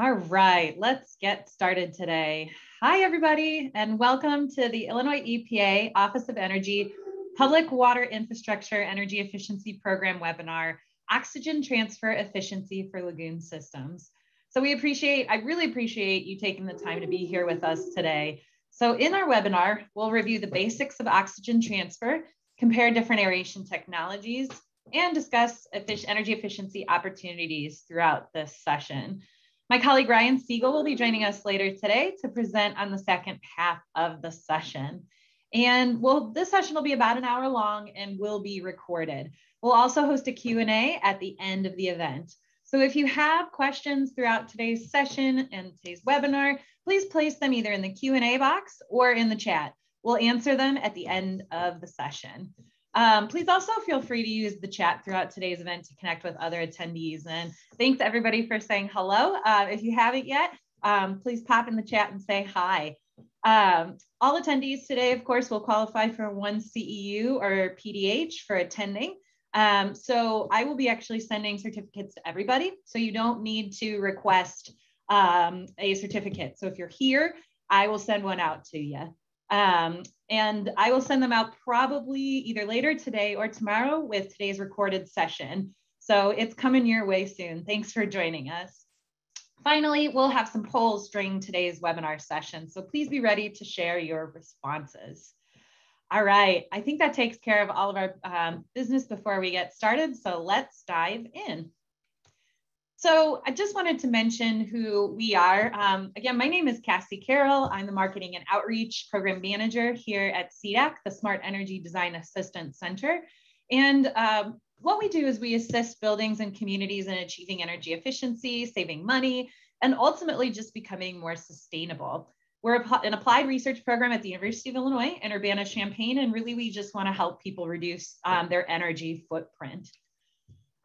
All right, let's get started today. Hi, everybody, and welcome to the Illinois EPA Office of Energy Public Water Infrastructure Energy Efficiency Program webinar, Oxygen Transfer Efficiency for Lagoon Systems. So we appreciate, I really appreciate you taking the time to be here with us today. So in our webinar, we'll review the basics of oxygen transfer, compare different aeration technologies, and discuss energy efficiency opportunities throughout this session. My colleague Ryan Siegel will be joining us later today to present on the second half of the session. And well, this session will be about an hour long and will be recorded. We'll also host a Q&A at the end of the event. So if you have questions throughout today's session and today's webinar, please place them either in the Q&A box or in the chat. We'll answer them at the end of the session. Um, please also feel free to use the chat throughout today's event to connect with other attendees. And thanks everybody for saying hello. Uh, if you haven't yet, um, please pop in the chat and say hi. Um, all attendees today, of course, will qualify for one CEU or PDH for attending. Um, so I will be actually sending certificates to everybody. So you don't need to request um, a certificate. So if you're here, I will send one out to you. Um, and I will send them out probably either later today or tomorrow with today's recorded session. So it's coming your way soon. Thanks for joining us. Finally, we'll have some polls during today's webinar session. So please be ready to share your responses. All right, I think that takes care of all of our um, business before we get started. So let's dive in. So I just wanted to mention who we are. Um, again, my name is Cassie Carroll. I'm the Marketing and Outreach Program Manager here at SEDAC, the Smart Energy Design Assistance Center. And um, what we do is we assist buildings and communities in achieving energy efficiency, saving money, and ultimately just becoming more sustainable. We're an applied research program at the University of Illinois in Urbana-Champaign, and really we just wanna help people reduce um, their energy footprint.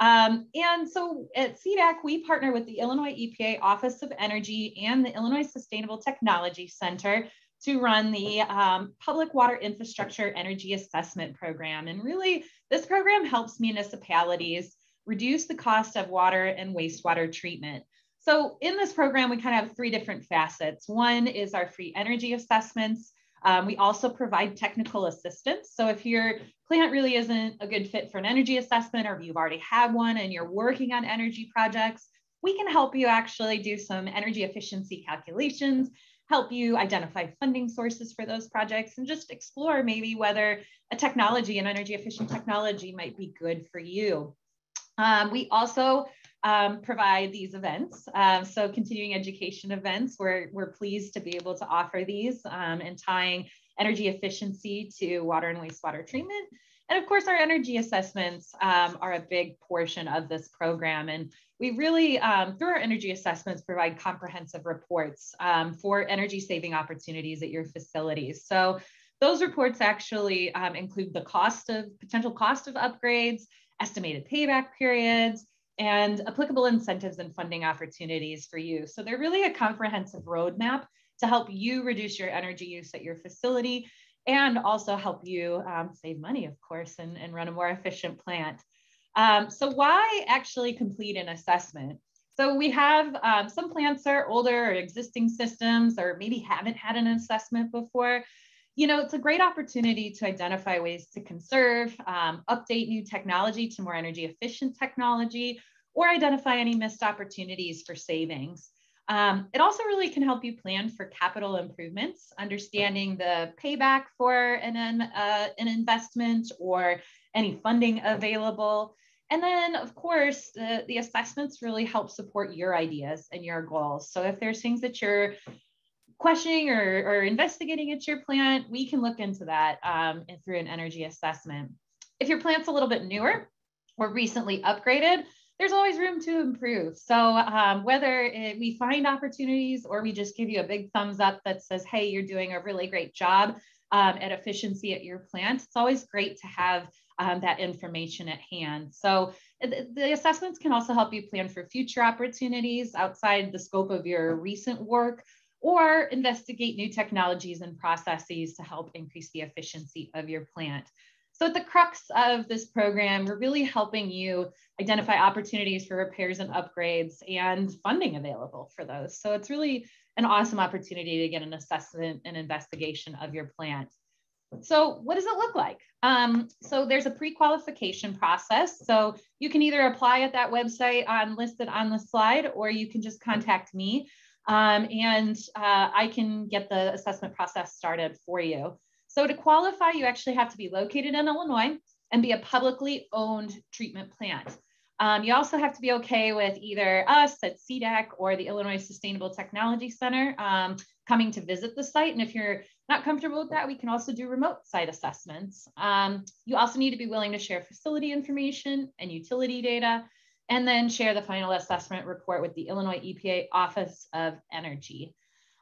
Um, and so at SEDAC, we partner with the Illinois EPA Office of Energy and the Illinois Sustainable Technology Center to run the um, Public Water Infrastructure Energy Assessment Program. And really, this program helps municipalities reduce the cost of water and wastewater treatment. So in this program, we kind of have three different facets. One is our free energy assessments. Um, we also provide technical assistance. So if your plant really isn't a good fit for an energy assessment, or if you've already had one and you're working on energy projects, we can help you actually do some energy efficiency calculations, help you identify funding sources for those projects, and just explore maybe whether a technology, an energy efficient technology might be good for you. Um, we also um, provide these events. Um, so continuing education events, we're, we're pleased to be able to offer these um, and tying energy efficiency to water and wastewater treatment. And of course, our energy assessments um, are a big portion of this program. And we really, um, through our energy assessments, provide comprehensive reports um, for energy saving opportunities at your facilities. So those reports actually include the cost of potential cost of upgrades, estimated payback periods, and applicable incentives and funding opportunities for you. So they're really a comprehensive roadmap to help you reduce your energy use at your facility and also help you um, save money, of course, and, and run a more efficient plant. Um, so why actually complete an assessment? So we have um, some plants are older or existing systems or maybe haven't had an assessment before you know, it's a great opportunity to identify ways to conserve, um, update new technology to more energy efficient technology, or identify any missed opportunities for savings. Um, it also really can help you plan for capital improvements, understanding the payback for an, uh, an investment or any funding available. And then, of course, the, the assessments really help support your ideas and your goals. So if there's things that you're questioning or, or investigating at your plant, we can look into that um, through an energy assessment. If your plant's a little bit newer or recently upgraded, there's always room to improve. So um, whether it, we find opportunities or we just give you a big thumbs up that says, hey, you're doing a really great job um, at efficiency at your plant, it's always great to have um, that information at hand. So the, the assessments can also help you plan for future opportunities outside the scope of your recent work or investigate new technologies and processes to help increase the efficiency of your plant. So at the crux of this program, we're really helping you identify opportunities for repairs and upgrades and funding available for those. So it's really an awesome opportunity to get an assessment and investigation of your plant. So what does it look like? Um, so there's a pre-qualification process. So you can either apply at that website on listed on the slide, or you can just contact me um, and uh, I can get the assessment process started for you. So to qualify, you actually have to be located in Illinois and be a publicly owned treatment plant. Um, you also have to be okay with either us at SEDAC or the Illinois Sustainable Technology Center um, coming to visit the site. And if you're not comfortable with that, we can also do remote site assessments. Um, you also need to be willing to share facility information and utility data, and then share the final assessment report with the Illinois EPA Office of Energy.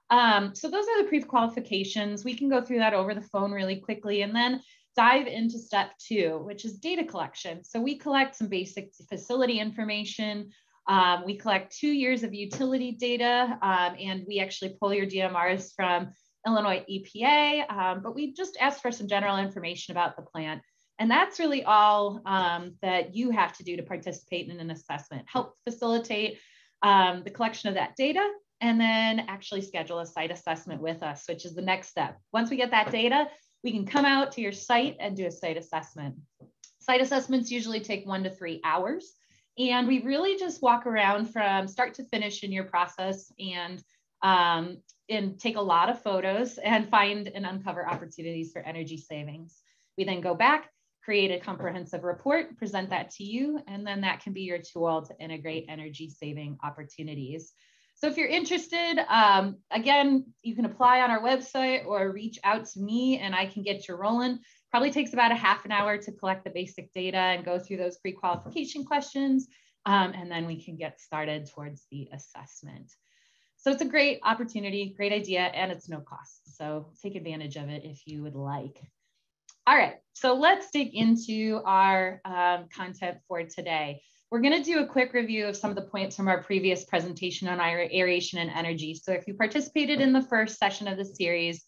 Um, so those are the pre-qualifications. We can go through that over the phone really quickly and then dive into step two, which is data collection. So we collect some basic facility information. Um, we collect two years of utility data um, and we actually pull your DMRs from Illinois EPA, um, but we just ask for some general information about the plant. And that's really all um, that you have to do to participate in an assessment, help facilitate um, the collection of that data, and then actually schedule a site assessment with us, which is the next step. Once we get that data, we can come out to your site and do a site assessment. Site assessments usually take one to three hours. And we really just walk around from start to finish in your process and um, and take a lot of photos and find and uncover opportunities for energy savings. We then go back, create a comprehensive report, present that to you, and then that can be your tool to integrate energy saving opportunities. So if you're interested, um, again, you can apply on our website or reach out to me and I can get you rolling. Probably takes about a half an hour to collect the basic data and go through those pre-qualification questions. Um, and then we can get started towards the assessment. So it's a great opportunity, great idea, and it's no cost. So take advantage of it if you would like. All right, so let's dig into our um, content for today. We're going to do a quick review of some of the points from our previous presentation on aeration and energy. So if you participated in the first session of the series,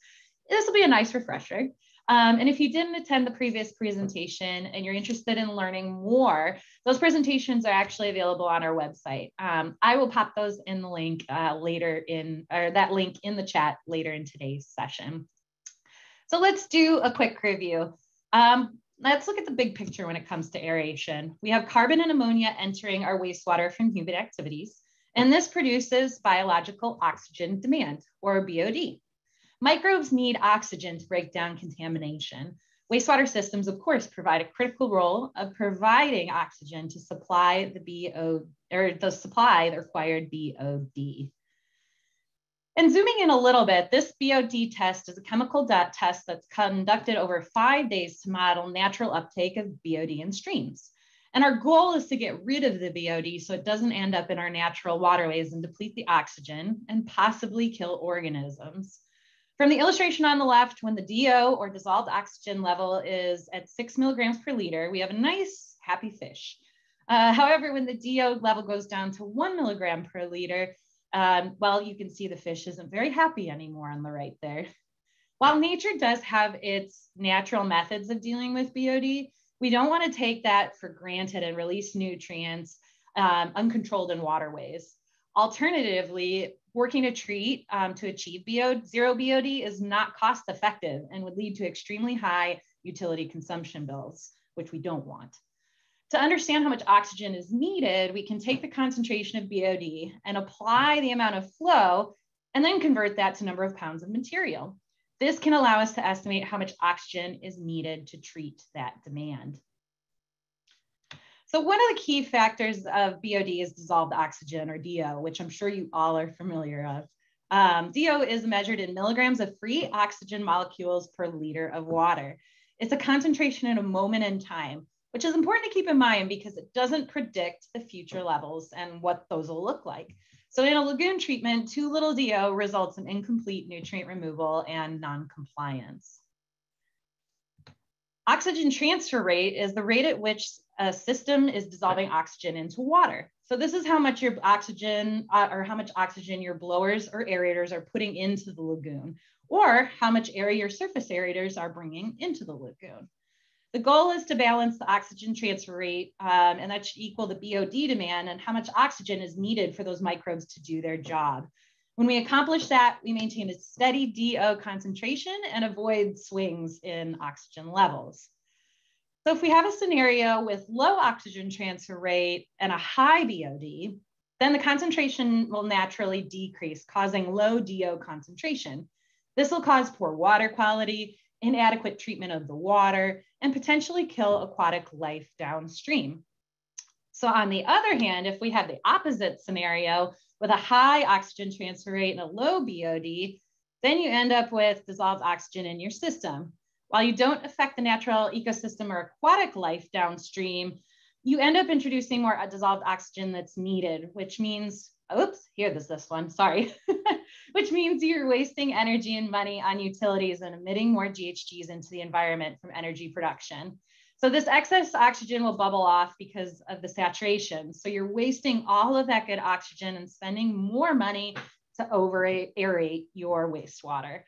this will be a nice refresher. Um, and if you didn't attend the previous presentation and you're interested in learning more, those presentations are actually available on our website. Um, I will pop those in the link uh, later in, or that link in the chat later in today's session. So let's do a quick review. Um, let's look at the big picture when it comes to aeration. We have carbon and ammonia entering our wastewater from human activities, and this produces biological oxygen demand, or BOD. Microbes need oxygen to break down contamination. Wastewater systems, of course, provide a critical role of providing oxygen to supply the BO or the supply the required BOD. And zooming in a little bit, this BOD test is a chemical test that's conducted over five days to model natural uptake of BOD in streams. And our goal is to get rid of the BOD so it doesn't end up in our natural waterways and deplete the oxygen and possibly kill organisms. From the illustration on the left, when the DO or dissolved oxygen level is at six milligrams per liter, we have a nice happy fish. Uh, however, when the DO level goes down to one milligram per liter, um, well, you can see the fish isn't very happy anymore on the right there. While nature does have its natural methods of dealing with BOD, we don't want to take that for granted and release nutrients um, uncontrolled in waterways. Alternatively, working a treat um, to achieve zero BOD is not cost effective and would lead to extremely high utility consumption bills, which we don't want. To understand how much oxygen is needed, we can take the concentration of BOD and apply the amount of flow and then convert that to number of pounds of material. This can allow us to estimate how much oxygen is needed to treat that demand. So one of the key factors of BOD is dissolved oxygen or DO, which I'm sure you all are familiar of. Um, DO is measured in milligrams of free oxygen molecules per liter of water. It's a concentration in a moment in time, which is important to keep in mind because it doesn't predict the future levels and what those will look like. So in a lagoon treatment, too little DO results in incomplete nutrient removal and non-compliance. Oxygen transfer rate is the rate at which a system is dissolving oxygen into water. So this is how much your oxygen uh, or how much oxygen your blowers or aerators are putting into the lagoon or how much area your surface aerators are bringing into the lagoon. The goal is to balance the oxygen transfer rate, um, and that should equal the BOD demand and how much oxygen is needed for those microbes to do their job. When we accomplish that, we maintain a steady DO concentration and avoid swings in oxygen levels. So if we have a scenario with low oxygen transfer rate and a high BOD, then the concentration will naturally decrease, causing low DO concentration. This will cause poor water quality, inadequate treatment of the water, and potentially kill aquatic life downstream. So on the other hand, if we have the opposite scenario with a high oxygen transfer rate and a low BOD, then you end up with dissolved oxygen in your system. While you don't affect the natural ecosystem or aquatic life downstream, you end up introducing more dissolved oxygen that's needed, which means, oops, here, there's this one, sorry, which means you're wasting energy and money on utilities and emitting more GHGs into the environment from energy production. So this excess oxygen will bubble off because of the saturation. So you're wasting all of that good oxygen and spending more money to over aerate your wastewater.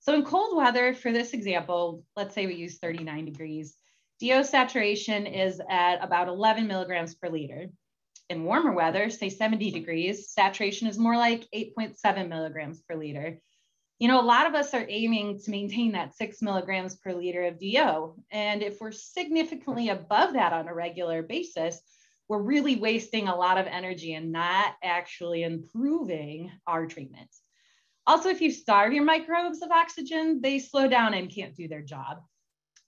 So in cold weather, for this example, let's say we use 39 degrees, DO saturation is at about 11 milligrams per liter. In warmer weather, say 70 degrees, saturation is more like 8.7 milligrams per liter. You know, a lot of us are aiming to maintain that six milligrams per liter of DO. And if we're significantly above that on a regular basis, we're really wasting a lot of energy and not actually improving our treatment. Also, if you starve your microbes of oxygen, they slow down and can't do their job.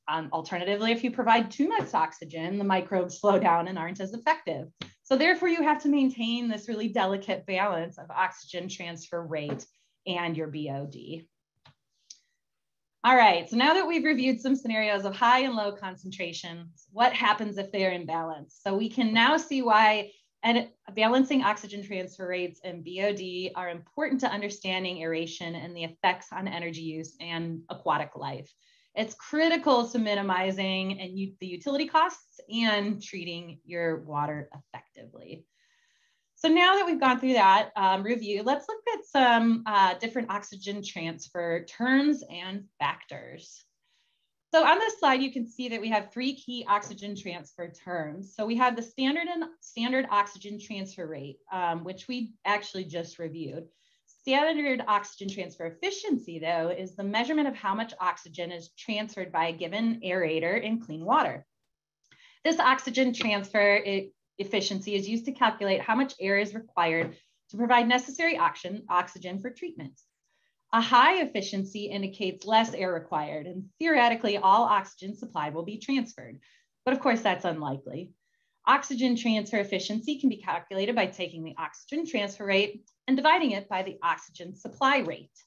Um, alternatively, if you provide too much oxygen, the microbes slow down and aren't as effective. So therefore, you have to maintain this really delicate balance of oxygen transfer rate and your BOD. All right, so now that we've reviewed some scenarios of high and low concentrations, what happens if they are in balance? So we can now see why and balancing oxygen transfer rates and BOD are important to understanding aeration and the effects on energy use and aquatic life. It's critical to minimizing and the utility costs and treating your water effectively. So now that we've gone through that um, review, let's look at some uh, different oxygen transfer terms and factors. So on this slide, you can see that we have three key oxygen transfer terms. So we have the standard and standard oxygen transfer rate, um, which we actually just reviewed. Standard oxygen transfer efficiency, though, is the measurement of how much oxygen is transferred by a given aerator in clean water. This oxygen transfer efficiency is used to calculate how much air is required to provide necessary oxygen, for treatment. A high efficiency indicates less air required, and theoretically, all oxygen supplied will be transferred. But of course, that's unlikely. Oxygen transfer efficiency can be calculated by taking the oxygen transfer rate and dividing it by the oxygen supply rate.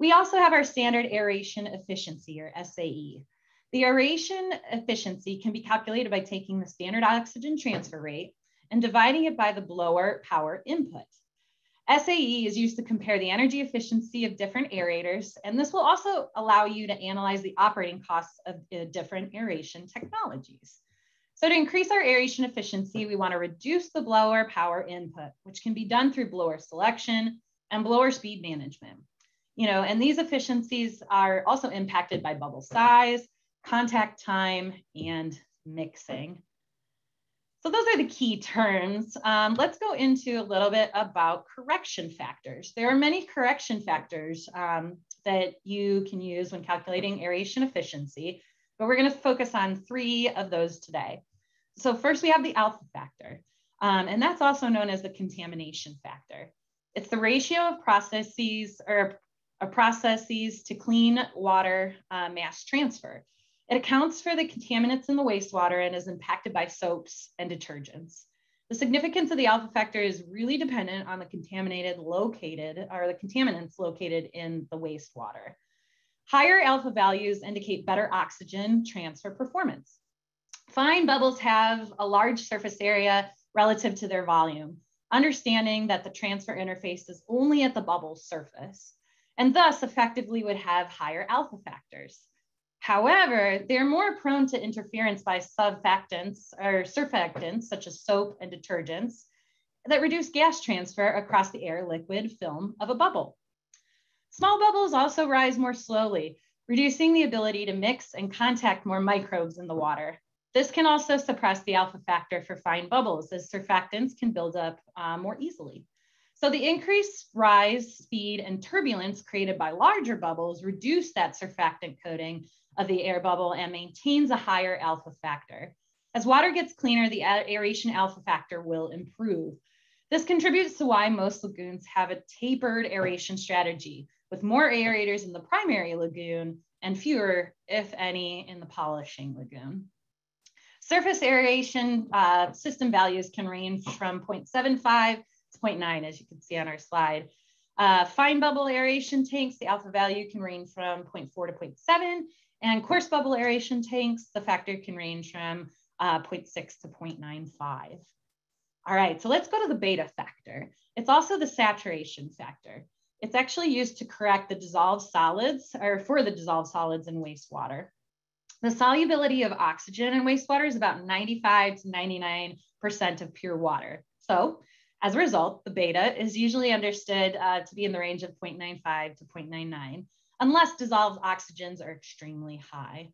We also have our standard aeration efficiency or SAE. The aeration efficiency can be calculated by taking the standard oxygen transfer rate and dividing it by the blower power input. SAE is used to compare the energy efficiency of different aerators, and this will also allow you to analyze the operating costs of uh, different aeration technologies. So to increase our aeration efficiency, we wanna reduce the blower power input, which can be done through blower selection and blower speed management. You know, and these efficiencies are also impacted by bubble size, contact time, and mixing. So those are the key terms. Um, let's go into a little bit about correction factors. There are many correction factors um, that you can use when calculating aeration efficiency, but we're gonna focus on three of those today. So first we have the alpha factor, um, and that's also known as the contamination factor. It's the ratio of processes or processes to clean water uh, mass transfer. It accounts for the contaminants in the wastewater and is impacted by soaps and detergents. The significance of the alpha factor is really dependent on the contaminated located or the contaminants located in the wastewater. Higher alpha values indicate better oxygen transfer performance. Fine bubbles have a large surface area relative to their volume, understanding that the transfer interface is only at the bubble surface, and thus effectively would have higher alpha factors. However, they're more prone to interference by surfactants or surfactants, such as soap and detergents, that reduce gas transfer across the air liquid film of a bubble. Small bubbles also rise more slowly, reducing the ability to mix and contact more microbes in the water. This can also suppress the alpha factor for fine bubbles as surfactants can build up uh, more easily. So the increased rise, speed, and turbulence created by larger bubbles reduce that surfactant coating of the air bubble and maintains a higher alpha factor. As water gets cleaner, the aeration alpha factor will improve. This contributes to why most lagoons have a tapered aeration strategy, with more aerators in the primary lagoon and fewer, if any, in the polishing lagoon. Surface aeration uh, system values can range from 0.75 to 0.9, as you can see on our slide. Uh, fine bubble aeration tanks, the alpha value can range from 0.4 to 0.7, and coarse bubble aeration tanks, the factor can range from uh, 0.6 to 0.95. All right, so let's go to the beta factor. It's also the saturation factor. It's actually used to correct the dissolved solids or for the dissolved solids in wastewater. The solubility of oxygen in wastewater is about 95 to 99% of pure water. So as a result, the beta is usually understood uh, to be in the range of 0.95 to 0.99, unless dissolved oxygens are extremely high.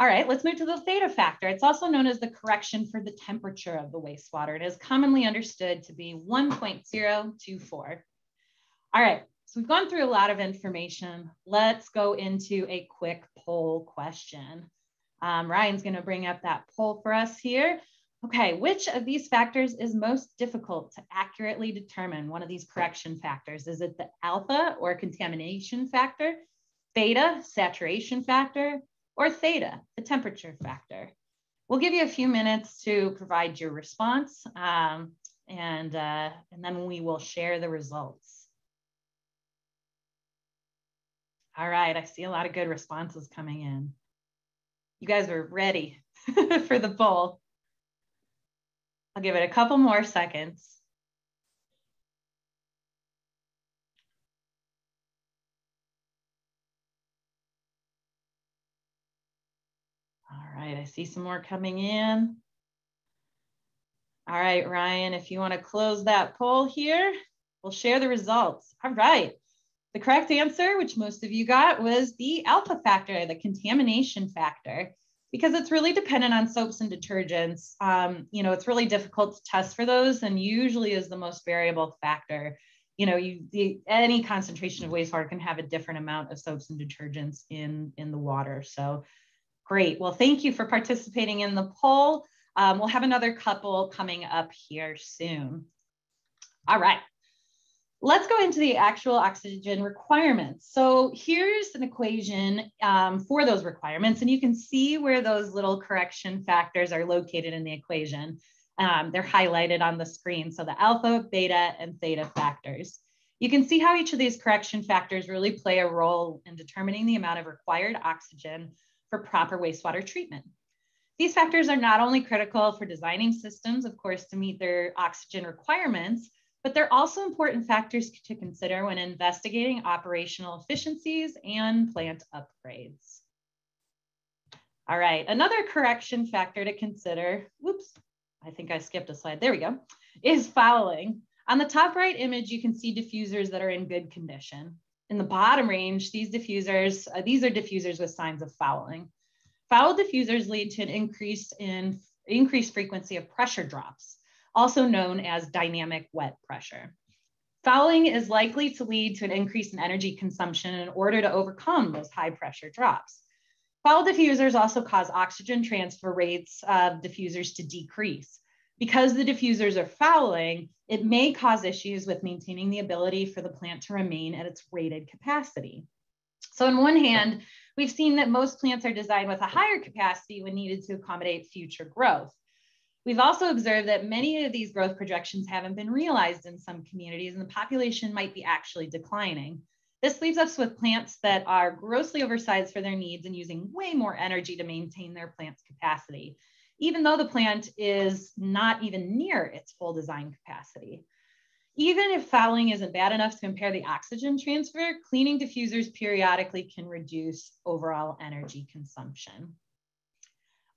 All right, let's move to the theta factor. It's also known as the correction for the temperature of the wastewater. It is commonly understood to be 1.024. All right, so we've gone through a lot of information. Let's go into a quick poll question. Um, Ryan's gonna bring up that poll for us here. Okay, which of these factors is most difficult to accurately determine one of these correction factors? Is it the alpha or contamination factor, beta, saturation factor, or theta, the temperature factor. We'll give you a few minutes to provide your response um, and, uh, and then we will share the results. All right, I see a lot of good responses coming in. You guys are ready for the poll. I'll give it a couple more seconds. All right, I see some more coming in. All right, Ryan, if you want to close that poll here, we'll share the results. All right. The correct answer, which most of you got, was the alpha factor, the contamination factor, because it's really dependent on soaps and detergents. Um, you know, it's really difficult to test for those and usually is the most variable factor. You know, you the, any concentration of wastewater can have a different amount of soaps and detergents in, in the water. So Great. Well, thank you for participating in the poll. Um, we'll have another couple coming up here soon. All right. Let's go into the actual oxygen requirements. So here's an equation um, for those requirements, and you can see where those little correction factors are located in the equation. Um, they're highlighted on the screen. So the alpha, beta, and theta factors. You can see how each of these correction factors really play a role in determining the amount of required oxygen for proper wastewater treatment. These factors are not only critical for designing systems, of course, to meet their oxygen requirements, but they're also important factors to consider when investigating operational efficiencies and plant upgrades. All right, another correction factor to consider, whoops, I think I skipped a slide, there we go, is fouling. On the top right image, you can see diffusers that are in good condition in the bottom range, these diffusers, uh, these are diffusers with signs of fouling. Foul diffusers lead to an increase in increased frequency of pressure drops, also known as dynamic wet pressure. Fouling is likely to lead to an increase in energy consumption in order to overcome those high pressure drops. Foul diffusers also cause oxygen transfer rates of diffusers to decrease. Because the diffusers are fouling, it may cause issues with maintaining the ability for the plant to remain at its rated capacity. So on one hand, we've seen that most plants are designed with a higher capacity when needed to accommodate future growth. We've also observed that many of these growth projections haven't been realized in some communities and the population might be actually declining. This leaves us with plants that are grossly oversized for their needs and using way more energy to maintain their plant's capacity even though the plant is not even near its full design capacity. Even if fouling isn't bad enough to impair the oxygen transfer, cleaning diffusers periodically can reduce overall energy consumption.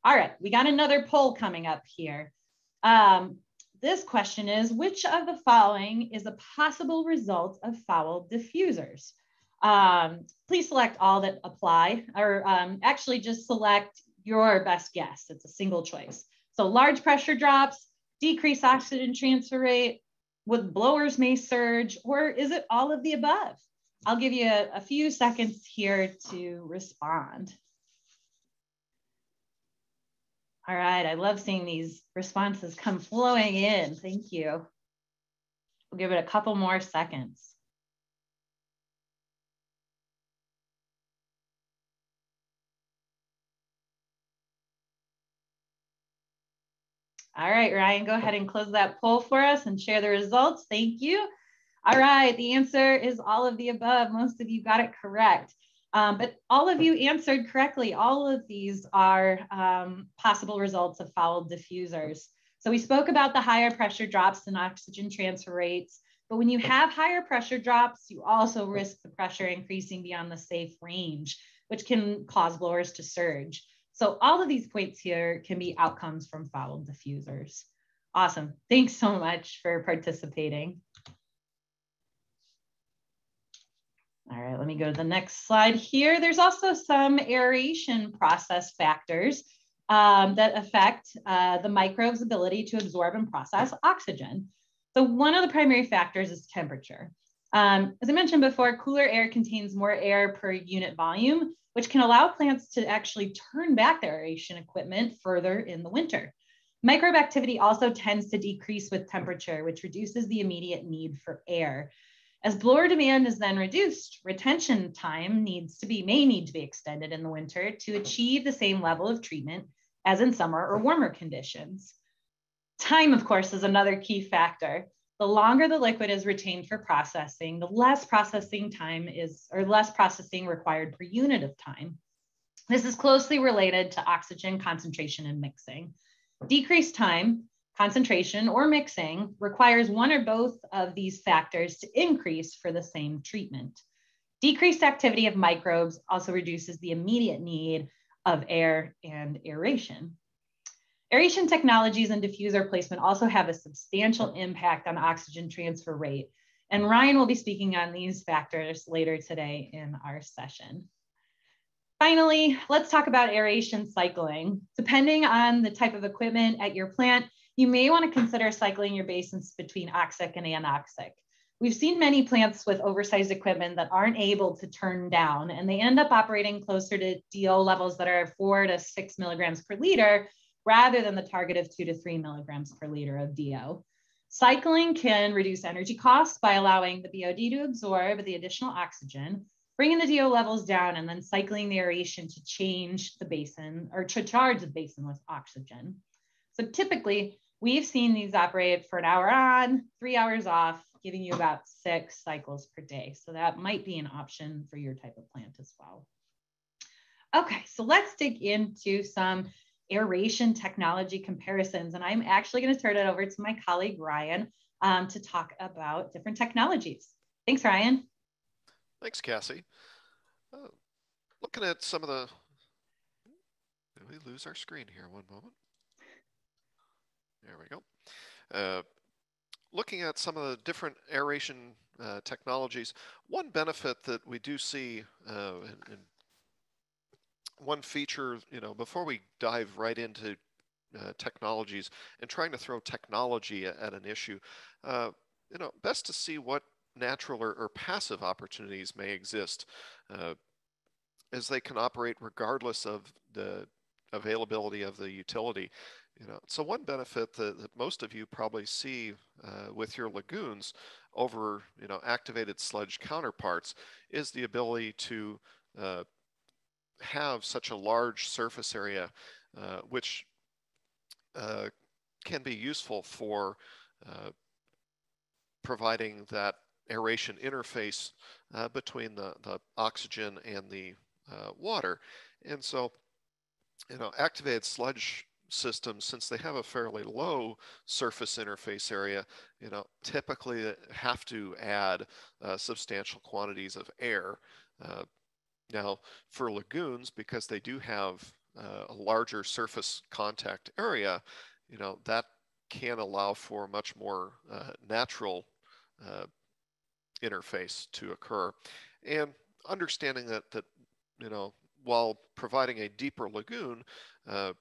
All right, we got another poll coming up here. Um, this question is, which of the following is a possible result of foul diffusers? Um, please select all that apply, or um, actually just select your best guess. It's a single choice. So large pressure drops, decrease oxygen transfer rate, with blowers may surge, or is it all of the above? I'll give you a, a few seconds here to respond. All right, I love seeing these responses come flowing in. Thank you. We'll give it a couple more seconds. All right, Ryan, go ahead and close that poll for us and share the results. Thank you. All right, the answer is all of the above. Most of you got it correct. Um, but all of you answered correctly. All of these are um, possible results of fouled diffusers. So we spoke about the higher pressure drops and oxygen transfer rates, but when you have higher pressure drops, you also risk the pressure increasing beyond the safe range, which can cause blowers to surge. So all of these points here can be outcomes from fouled diffusers. Awesome. Thanks so much for participating. All right, let me go to the next slide here. There's also some aeration process factors um, that affect uh, the microbe's ability to absorb and process oxygen. So one of the primary factors is temperature. Um, as I mentioned before, cooler air contains more air per unit volume, which can allow plants to actually turn back their aeration equipment further in the winter. Microbe activity also tends to decrease with temperature, which reduces the immediate need for air. As blower demand is then reduced, retention time needs to be, may need to be extended in the winter to achieve the same level of treatment as in summer or warmer conditions. Time, of course, is another key factor. The longer the liquid is retained for processing, the less processing time is, or less processing required per unit of time. This is closely related to oxygen concentration and mixing. Decreased time, concentration, or mixing requires one or both of these factors to increase for the same treatment. Decreased activity of microbes also reduces the immediate need of air and aeration. Aeration technologies and diffuser placement also have a substantial impact on oxygen transfer rate. And Ryan will be speaking on these factors later today in our session. Finally, let's talk about aeration cycling. Depending on the type of equipment at your plant, you may want to consider cycling your basins between oxic and anoxic. We've seen many plants with oversized equipment that aren't able to turn down and they end up operating closer to DO levels that are four to six milligrams per liter rather than the target of two to three milligrams per liter of DO. Cycling can reduce energy costs by allowing the BOD to absorb the additional oxygen, bringing the DO levels down, and then cycling the aeration to change the basin or to charge the basin with oxygen. So typically, we've seen these operate for an hour on, three hours off, giving you about six cycles per day. So that might be an option for your type of plant as well. Okay, so let's dig into some aeration technology comparisons. And I'm actually going to turn it over to my colleague, Ryan, um, to talk about different technologies. Thanks, Ryan. Thanks, Cassie. Uh, looking at some of the, did we lose our screen here? One moment. There we go. Uh, looking at some of the different aeration uh, technologies, one benefit that we do see uh, in, in one feature, you know, before we dive right into uh, technologies and trying to throw technology at, an issue, uh, you know, best to see what natural or, or passive opportunities may exist uh, as they can operate regardless of the availability of the utility. You know, so one benefit that, that most of you probably see uh, with your lagoons over, you know, activated sludge counterparts is the ability to uh, have such a large surface area, uh, which uh, can be useful for uh, providing that aeration interface uh, between the, the oxygen and the water. And so, you know, activated sludge systems, since they have a fairly low surface interface area, you know, typically have to add uh, substantial quantities of air uh, now, for lagoons, because they do have uh, a larger surface contact area, you know, that can allow for much more uh, natural uh, interface to occur. And understanding that that you know while providing a deeper lagoon uh,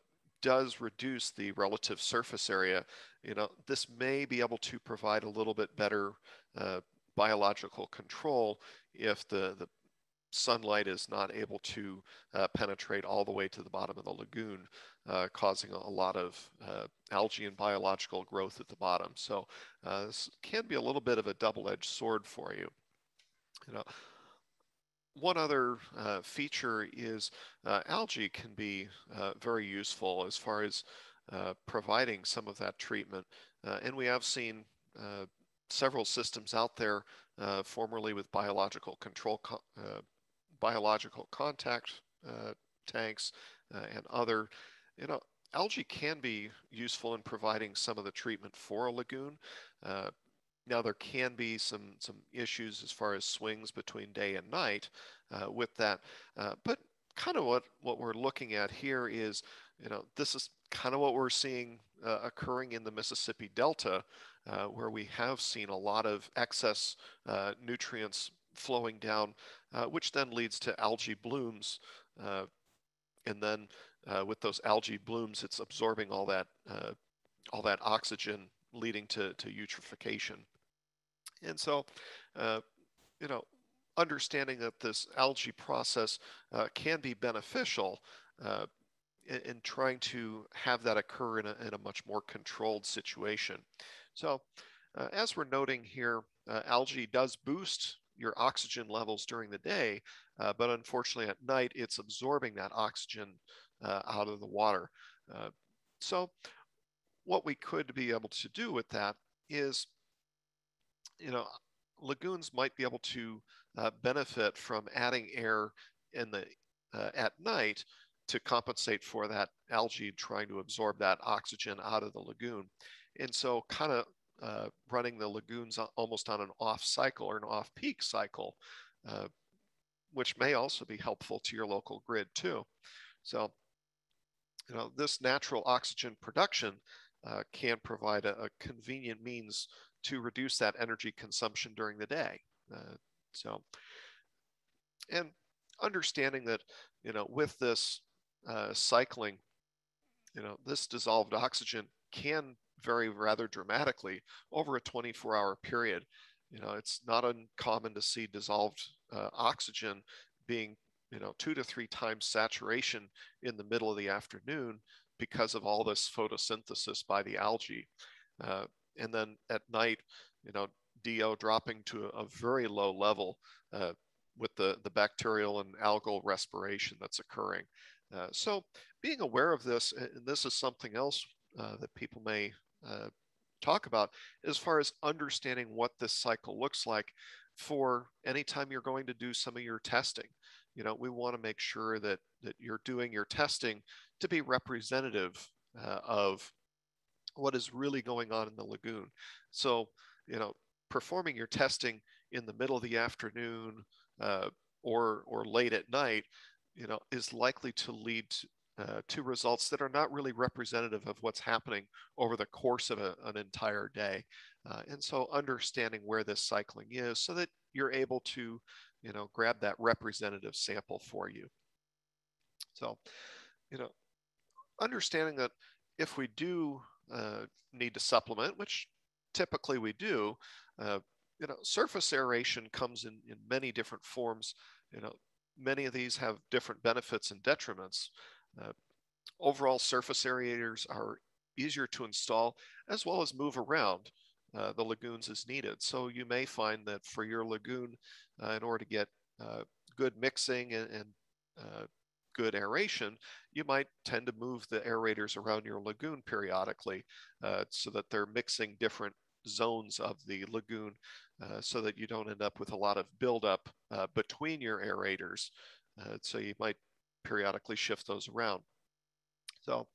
does reduce the relative surface area, you know this may be able to provide a little bit better uh, biological control if the the sunlight is not able to uh, penetrate all the way to the bottom of the lagoon, uh, causing a lot of uh, algae and biological growth at the bottom. So uh, this can be a little bit of a double-edged sword for you. You know, one other uh, feature is uh, algae can be very useful as far as providing some of that treatment. and we have seen several systems out there formerly with biological control biological contact uh, tanks uh, and other, you know, algae can be useful in providing some of the treatment for a lagoon. Uh, now there can be some some issues as far as swings between day and night uh, with that, uh, but kind of what what we're looking at here is, you know, this is kind of what we're seeing uh, occurring in the Mississippi Delta, where we have seen a lot of excess nutrients flowing down, uh, which then leads to algae blooms. Uh, and then uh, with those algae blooms, it's absorbing all that, uh, all that oxygen leading to, to eutrophication. And so, uh, you know, understanding that this algae process uh, can be beneficial in, in, trying to have that occur in a, in a much more controlled situation. So as we're noting here, algae does boost your oxygen levels during the day, uh, but unfortunately at night it's absorbing that oxygen uh, out of the water. Uh, so what we could be able to do with that is, you know, lagoons might be able to uh, benefit from adding air in the uh, at night to compensate for that algae trying to absorb that oxygen out of the lagoon. And so kind of uh, running the lagoons almost on an off cycle or an off peak cycle, uh, which may also be helpful to your local grid too. So, you know, this natural oxygen production uh, can provide a, a, convenient means to reduce that energy consumption during the day. Uh, so, and understanding that, you know, with this uh, cycling, you know, this dissolved oxygen can vary rather dramatically over a 24 hour period. You know, it's not uncommon to see dissolved uh, oxygen being, you know, two to three times saturation in the middle of the afternoon because of all this photosynthesis by the algae. Uh, and then at night, you know, DO dropping to a, very low level uh, with the, the bacterial and algal respiration that's occurring. Uh, so being aware of this, and this is something else uh, that people may uh, talk about as far as understanding what this cycle looks like for anytime you're going to do some of your testing. You know, we want to make sure that that you're doing your testing to be representative uh, of what is really going on in the lagoon. So, you know, performing your testing in the middle of the afternoon uh, or or late at night, you know, is likely to lead to, uh, to results that are not really representative of what's happening over the course of a, an entire day. Uh, and so understanding where this cycling is so that you're able to, you know, grab that representative sample for you. So, you know, understanding that if we do uh, need to supplement, which typically we do, uh, you know, surface aeration comes in, in many different forms. You know, many of these have different benefits and detriments. Uh, overall surface aerators are easier to install as well as move around uh, the lagoons as needed. So you may find that for your lagoon, uh, in order to get good mixing and, and good aeration, you might tend to move the aerators around your lagoon periodically uh, so that they're mixing different zones of the lagoon uh, so that you don't end up with a lot of buildup between your aerators. so you might periodically shift those around. So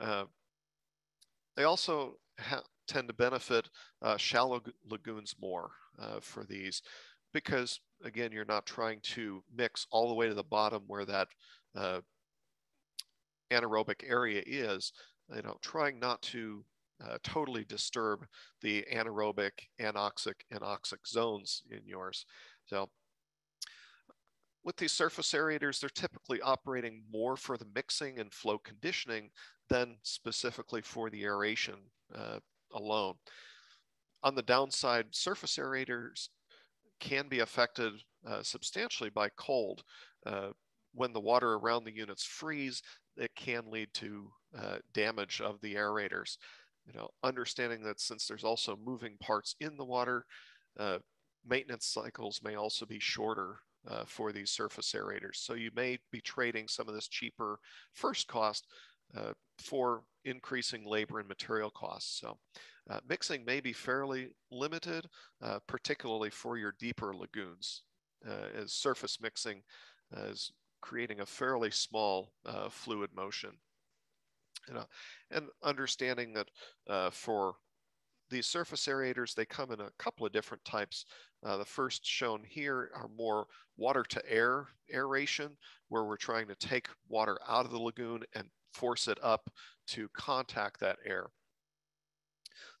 uh, they also tend to benefit uh, shallow lagoons more uh, for these because again, you're not trying to mix all the way to the bottom where that uh, anaerobic area is, you know, trying not to uh, totally disturb the anaerobic, anoxic, and oxic zones in yours. So with these surface aerators, they're typically operating more for the mixing and flow conditioning than specifically for the aeration uh, alone. On the downside, surface aerators can be affected uh, substantially by cold. Uh, when the water around the units freeze, it can lead to uh, damage of the aerators. You know, understanding that since there's also moving parts in the water, uh, maintenance cycles may also be shorter uh, for these surface aerators. So you may be trading some of this cheaper first cost uh, for increasing labor and material costs. So uh, mixing may be fairly limited, uh, particularly for your deeper lagoons, uh, as surface mixing is creating a fairly small uh, fluid motion. You know, and understanding that uh, for these surface aerators, they come in a couple of different types. Uh, the first shown here are more water to air aeration, where we're trying to take water out of the lagoon and force it up to contact that air.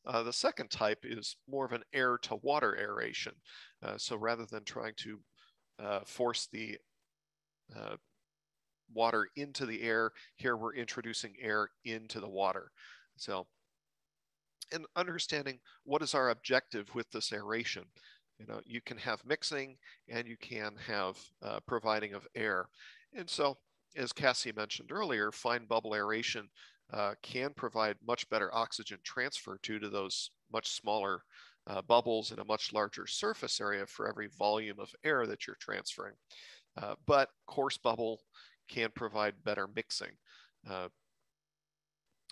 Uh, the second type is more of an air to water aeration. Uh, so rather than trying to uh, force the uh, water into the air, here we're introducing air into the water. So, and understanding what is our objective with this aeration. You know, you can have mixing and you can have uh, providing of air. And so, as Cassie mentioned earlier, fine bubble aeration uh, can provide much better oxygen transfer due to those much smaller uh, bubbles and a much larger surface area for every volume of air that you're transferring. Uh, but coarse bubble can provide better mixing. Uh,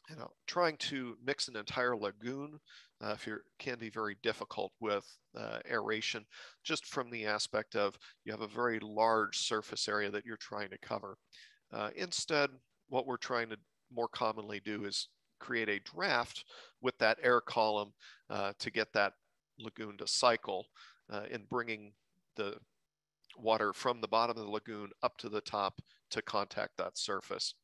you know, trying to mix an entire lagoon uh, if you can be very difficult with uh, aeration, just from the aspect of you have a very large surface area that you're trying to cover. Uh, instead, what we're trying to more commonly do is create a draft with that air column uh, to get that lagoon to cycle uh, in bringing the water from the bottom of the lagoon up to the top to contact that surface.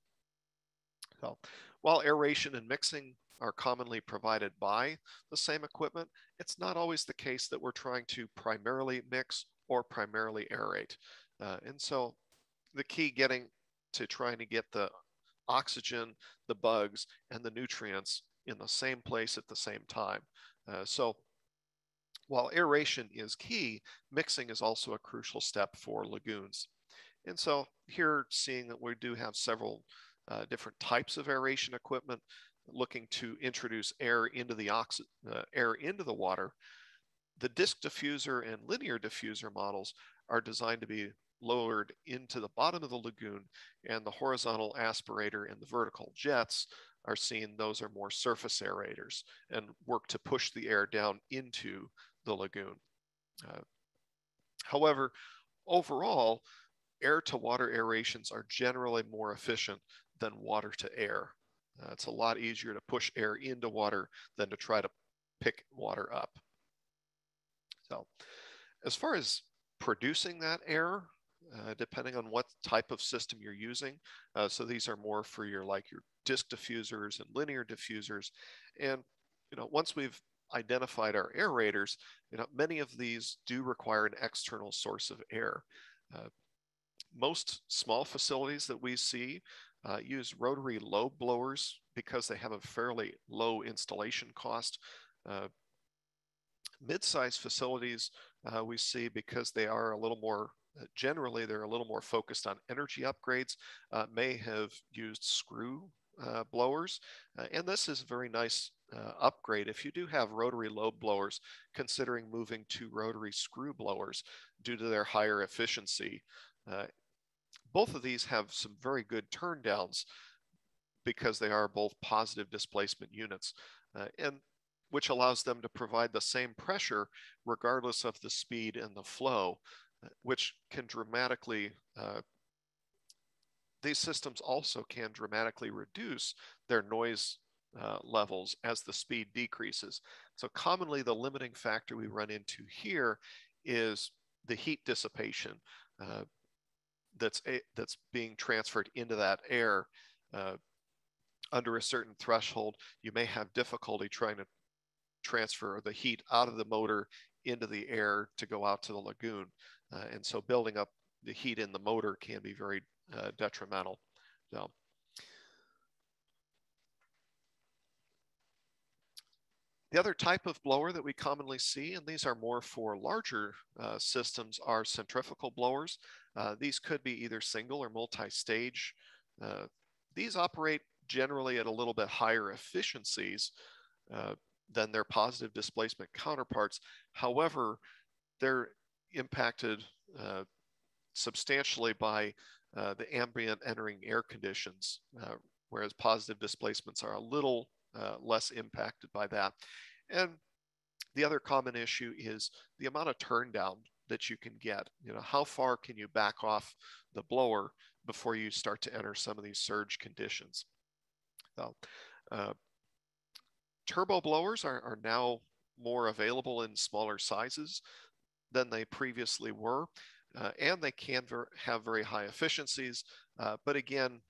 So while aeration and mixing are commonly provided by the same equipment, it's not always the case that we're trying to primarily mix or primarily aerate. Uh, and so the key getting to trying to get the oxygen, the bugs, and the nutrients in the same place at the same time. Uh, so while aeration is key, mixing is also a crucial step for lagoons. And so here seeing that we do have several uh, different types of aeration equipment looking to introduce air into the uh, air into the water, the disk diffuser and linear diffuser models are designed to be lowered into the bottom of the lagoon, and the horizontal aspirator and the vertical jets are seen, those are more surface aerators and work to push the air down into the lagoon. Uh, however, overall, air to water aerations are generally more efficient than water to air. Uh, it's a lot easier to push air into water than to try to pick water up. So, as far as producing that air, uh, depending on what type of system you're using. Uh, so these are more for your like your disk diffusers and linear diffusers. And you know, once we've identified our aerators, you know, many of these do require an external source of air. Uh, most small facilities that we see uh, use rotary lobe blowers because they have a fairly low installation cost. Uh, mid-sized facilities uh, we see because they are a little more uh, generally they're a little more focused on energy upgrades, uh, may have used screw uh, blowers. Uh, and this is a very nice uh, upgrade. If you do have rotary lobe blowers, considering moving to rotary screw blowers due to their higher efficiency. Uh, both of these have some very good turn downs because they are both positive displacement units. and which allows them to provide the same pressure regardless of the speed and the flow which can dramatically, uh, these systems also can dramatically reduce their noise uh, levels as the speed decreases. So commonly the limiting factor we run into here is the heat dissipation uh, that's, a, that's being transferred into that air uh, under a certain threshold. You may have difficulty trying to transfer the heat out of the motor into the air to go out to the lagoon. Uh, and so building up the heat in the motor can be very uh, detrimental. So, The other type of blower that we commonly see, and these are more for larger uh, systems, are centrifugal blowers. Uh, these could be either single or multi-stage. Uh, these operate generally at a little bit higher efficiencies uh, than their positive displacement counterparts. However, they're impacted uh, substantially by uh, the ambient entering air conditions, whereas positive displacements are a little uh, less impacted by that. And the other common issue is the amount of turn down that you can get. You know, how far can you back off the blower before you start to enter some of these surge conditions? So, uh, turbo blowers are, are now more available in smaller sizes than they previously were. Uh, and they can ver have very high efficiencies. Uh, but again,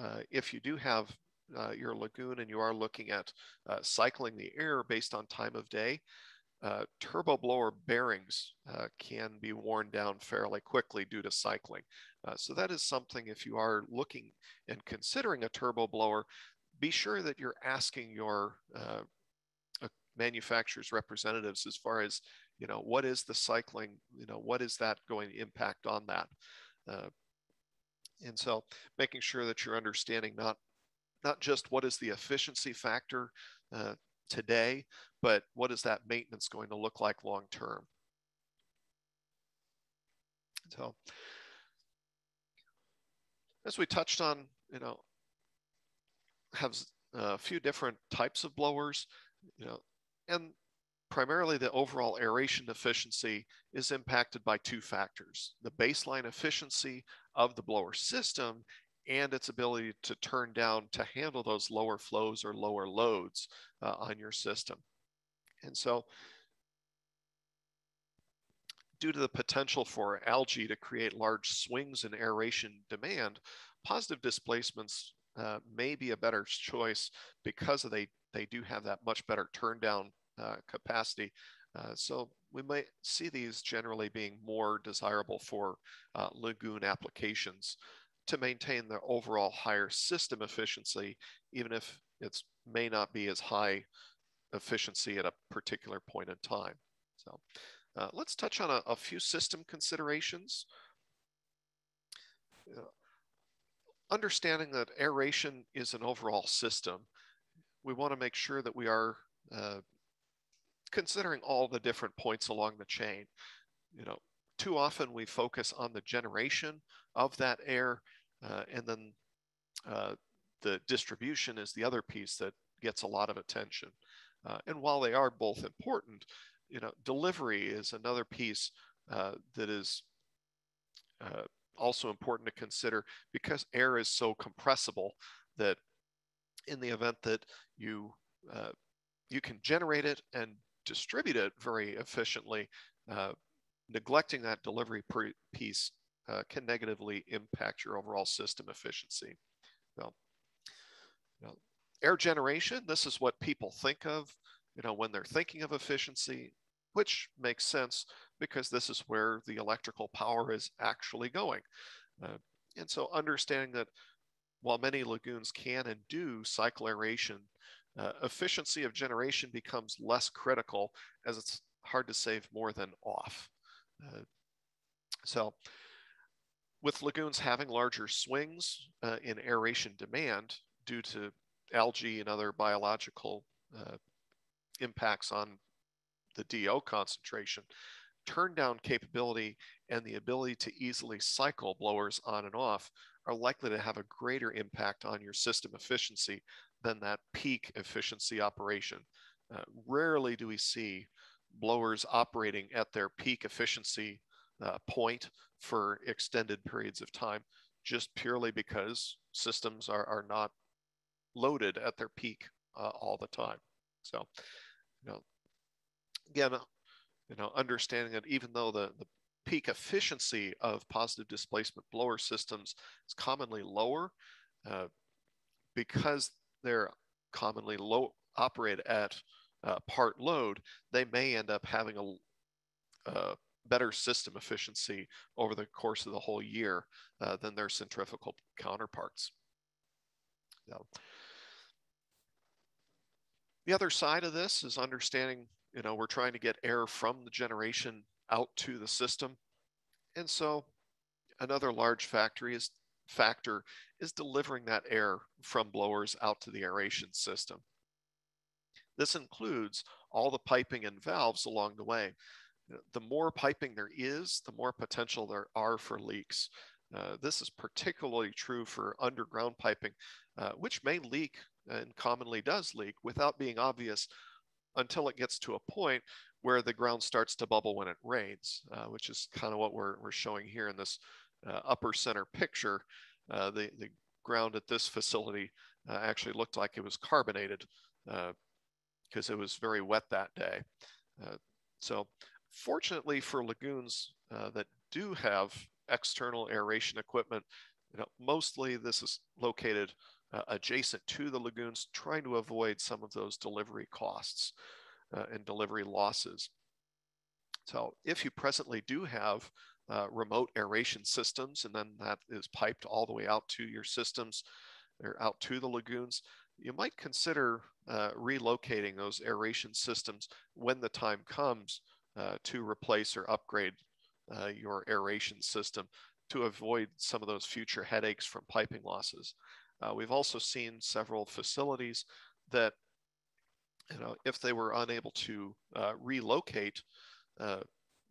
uh, if you do have uh, your lagoon and you are looking at uh, cycling the air based on time of day, uh, turbo blower bearings uh, can be worn down fairly quickly due to cycling. Uh, so that is something if you are looking and considering a turbo blower, be sure that you're asking your uh, manufacturer's representatives as far as, you know, what is the cycling, you know, what is that going to impact on that? and so making sure that you're understanding not not just what is the efficiency factor uh, today, but what is that maintenance going to look like long term? So, as we touched on, you know, have a few different types of blowers, you know, and primarily the overall aeration efficiency is impacted by two factors the baseline efficiency of the blower system and its ability to turn down to handle those lower flows or lower loads uh, on your system. And so due to the potential for algae to create large swings in aeration demand, positive displacements uh, may be a better choice because they, they do have that much better turn down uh, capacity. Uh, so we might see these generally being more desirable for uh, lagoon applications to maintain the overall higher system efficiency, even if it may not be as high efficiency at a particular point in time. So uh, let's touch on a, a, few system considerations. Uh, understanding that aeration is an overall system, we want to make sure that we are uh, considering all the different points along the chain. You know, too often we focus on the generation of that air uh, and then uh, the distribution is the other piece that gets a lot of attention. Uh, and while they are both important, you know, delivery is another piece uh, that is uh, also important to consider because air is so compressible that in the event that you uh, you can generate it and distribute it very efficiently, neglecting that delivery piece uh, can negatively impact your overall system efficiency. Well, you know, air generation, this is what people think of, you know, when they're thinking of efficiency, which makes sense because this is where the electrical power is actually going. Uh, and so understanding that while many lagoons can and do cycle aeration, uh, efficiency of generation becomes less critical as it's hard to save more than off. Uh, so with lagoons having larger swings uh, in aeration demand due to algae and other biological uh, impacts on the DO concentration, turn down capability and the ability to easily cycle blowers on and off are likely to have a greater impact on your system efficiency than that peak efficiency operation. Uh, rarely do we see blowers operating at their peak efficiency uh, point for extended periods of time, just purely because systems are, are not loaded at their peak uh, all the time. So, you know, again, you know, understanding that even though the, the peak efficiency of positive displacement blower systems is commonly lower, uh, because they're commonly low operate at uh, part load, they may end up having a, uh, better system efficiency over the course of the whole year uh, than their centrifugal counterparts. So, the other side of this is understanding, you know, we're trying to get air from the generation out to the system. And so another large factory is factor is delivering that air from blowers out to the aeration system. This includes all the piping and valves along the way. The more piping there is, the more potential there are for leaks. Uh, this is particularly true for underground piping, uh, which may leak and commonly does leak without being obvious until it gets to a point where the ground starts to bubble when it rains, uh, which is kind of what we're, we're showing here in this uh, upper center picture. Uh, the, the ground at this facility uh, actually looked like it was carbonated because it was very wet that day. so fortunately for lagoons that do have external aeration equipment, you know, mostly this is located uh, adjacent to the lagoons, trying to avoid some of those delivery costs uh, and delivery losses. So if you presently do have uh, remote aeration systems, and then that is piped all the way out to your systems or out to the lagoons, you might consider uh, relocating those aeration systems when the time comes uh, to replace or upgrade uh, your aeration system to avoid some of those future headaches from piping losses. Uh, we've also seen several facilities that, you know, if they were unable to uh, relocate uh,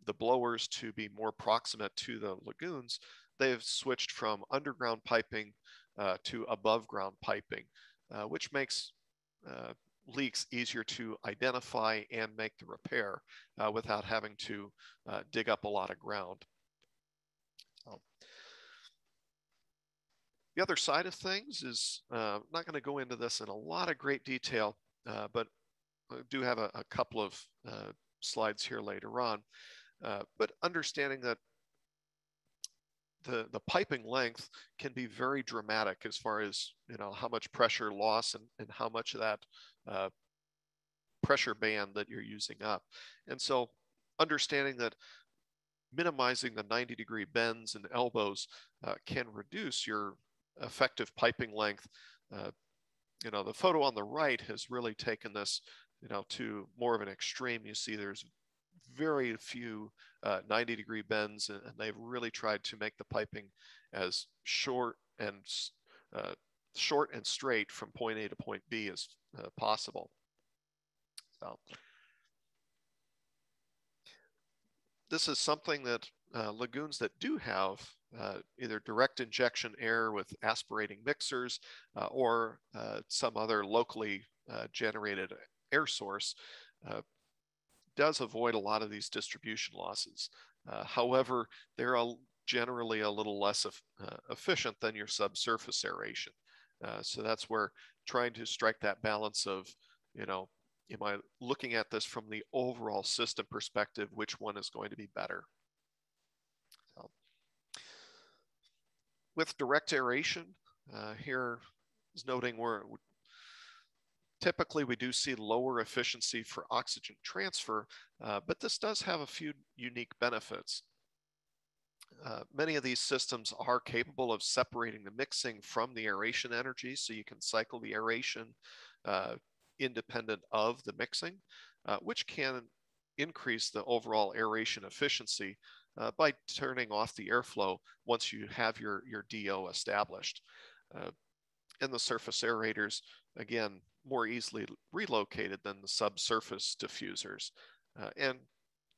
the blowers to be more proximate to the lagoons, they've switched from underground piping to above ground piping, which makes leaks easier to identify and make the repair without having to dig up a lot of ground. The other side of things is uh, not going to go into this in a lot of great detail, uh, but I do have a, a couple of uh, slides here later on. Uh, but understanding that the, the piping length can be very dramatic as far as you know how much pressure loss and, and how much of that uh, pressure band that you're using up. And so understanding that minimizing the 90 degree bends and elbows uh, can reduce your effective piping length. Uh, you know, the photo on the right has really taken this, you know, to more of an extreme. You see there's very few uh, 90 degree bends and, and, they've really tried to make the piping as short and uh, short and straight from point A to point B as uh, possible. So this is something that uh, lagoons that do have uh, either direct injection air with aspirating mixers uh, or some other locally generated air source does avoid a lot of these distribution losses. Uh, however, they're a, generally a little less uh, efficient than your subsurface aeration. Uh, so that's where trying to strike that balance of, you know, am I looking at this from the overall system perspective, which one is going to be better? with direct aeration, uh, here is noting where typically we do see lower efficiency for oxygen transfer, uh, but this does have a few unique benefits. Uh, many of these systems are capable of separating the mixing from the aeration energy, so you can cycle the aeration uh, independent of the mixing, uh, which can increase the overall aeration efficiency uh, by turning off the airflow once you have your, your DO established. Uh, and the surface aerators, again, more easily relocated than the subsurface diffusers uh, and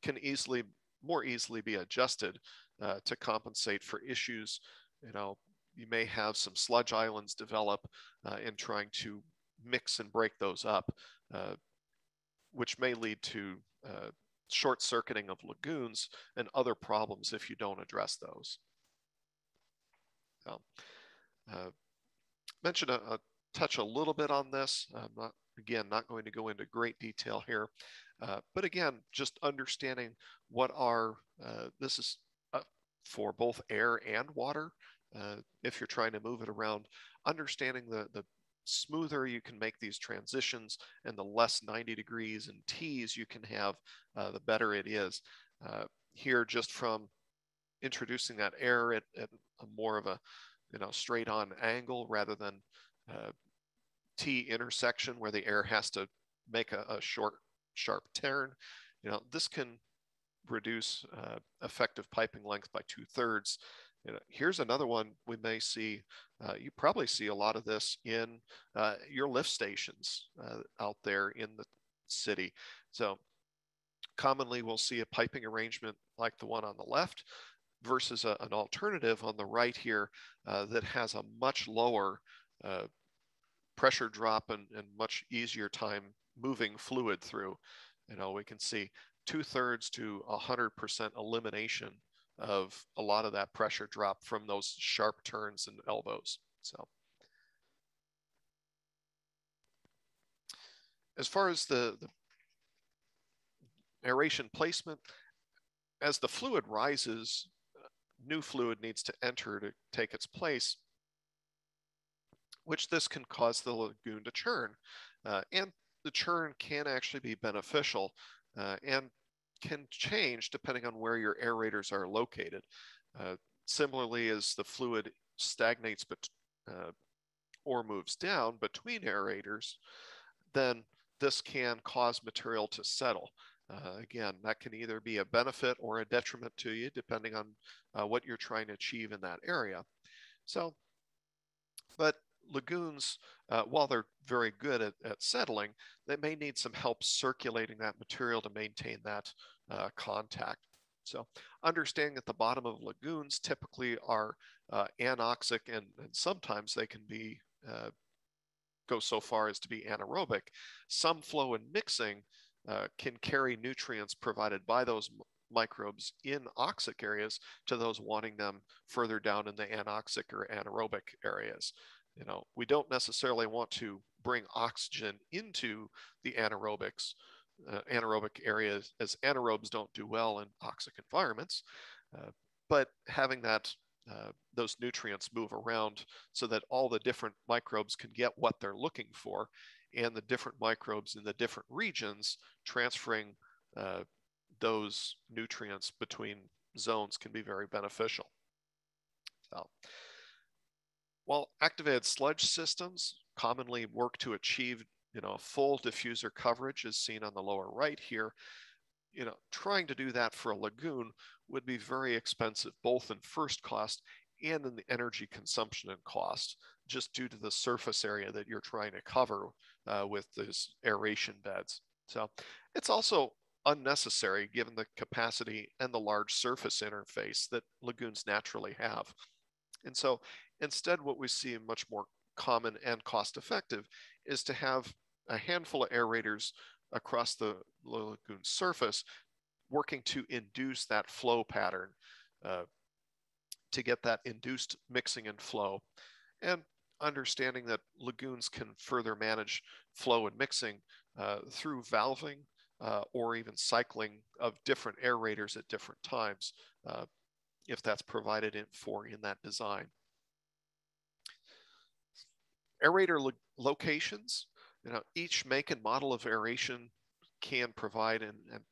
can easily, more easily be adjusted uh, to compensate for issues. You know, you may have some sludge islands develop uh, in trying to mix and break those up, uh, which may lead to uh, short circuiting of lagoons and other problems if you don't address those. Um, uh, mention a, a, touch a little bit on this. I'm not, again, not going to go into great detail here, uh, but again, just understanding what are, uh, this is uh, for both air and water. Uh, if you're trying to move it around, understanding the, the smoother you can make these transitions and the less 90 degrees and T's you can have, uh, the better it is. Uh, here just from introducing that air at, at more of a you know straight on angle rather than uh, T intersection where the air has to make a, a short sharp turn. You know this can reduce uh, effective piping length by two thirds. You know, here's another one we may see. Uh, you probably see a lot of this in uh, your lift stations uh, out there in the city. So commonly we'll see a piping arrangement like the one on the left versus a, an alternative on the right here uh, that has a much lower uh, pressure drop and, and much easier time moving fluid through. You know, we can see two thirds to 100% elimination of a lot of that pressure drop from those sharp turns and elbows. So. As far as the, the aeration placement, as the fluid rises, new fluid needs to enter to take its place, which this can cause the lagoon to churn. Uh, and the churn can actually be beneficial uh, and can change depending on where your aerators are located. Uh, similarly, as the fluid stagnates but, uh, or moves down between aerators, then this can cause material to settle. Uh, again, that can either be a benefit or a detriment to you, depending on uh, what you're trying to achieve in that area. So, but lagoons, uh, while they're very good at, at, settling, they may need some help circulating that material to maintain that uh, contact. So understanding that the bottom of lagoons typically are uh, anoxic and, and, sometimes they can be uh, go so far as to be anaerobic. Some flow and mixing uh, can carry nutrients provided by those microbes in oxic areas to those wanting them further down in the anoxic or anaerobic areas. You know, we don't necessarily want to bring oxygen into the anaerobics, uh, anaerobic areas, as anaerobes don't do well in oxic environments. Uh, but having that uh, those nutrients move around so that all the different microbes can get what they're looking for and the different microbes in the different regions transferring uh, those nutrients between zones can be very beneficial. So, while activated sludge systems commonly work to achieve you know, full diffuser coverage as seen on the lower right here, you know, trying to do that for a lagoon would be very expensive, both in first cost and in the energy consumption and cost, just due to the surface area that you're trying to cover uh, with these aeration beds. So it's also unnecessary given the capacity and the large surface interface that lagoons naturally have. And so instead, what we see much more common and cost effective is to have a handful of aerators across the lagoon surface working to induce that flow pattern uh, to get that induced mixing and flow. And understanding that lagoons can further manage flow and mixing uh, through valving uh, or even cycling of different aerators at different times, uh, if that's provided in for in that design. Aerator lo locations, you know, each make and model of aeration can provide, and, and